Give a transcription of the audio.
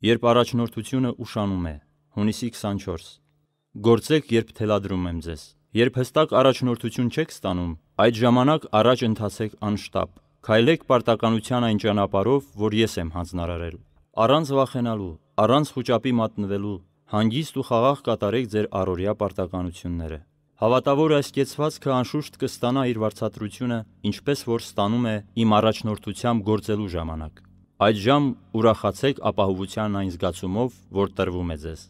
Երբ առաջնորդությունը ուշանում է։ Հունիսի 24 Գործեք, երբ թելադրում եմ ձեզ։ Երբ հստակ առաջնորդություն չեք ստանում, այդ ժամանակ առաջ ընթացեք անշտապ։ Քայլեք պարտականության այն ճանապարհով, որ ես եմ հանձնարարել։ Առանց վախենալու, առանց խուճապի մատնվելու, հանգիստ ու խաղաղ կատարեք ձեր առօրյա պարտականությունները։ Հավատավորը այս կեցվածքը անշուշտ կստանա իր վարձատրությունը, ինչպես որ ստանում է իմ առաջնորդությամբ գործելու ժամանակ։ Այդժամ ուրախացեք ապահովության այն զգացումով, որ տրվում է ձեզ։